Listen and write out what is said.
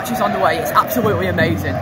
Archie's on the way. It's absolutely amazing.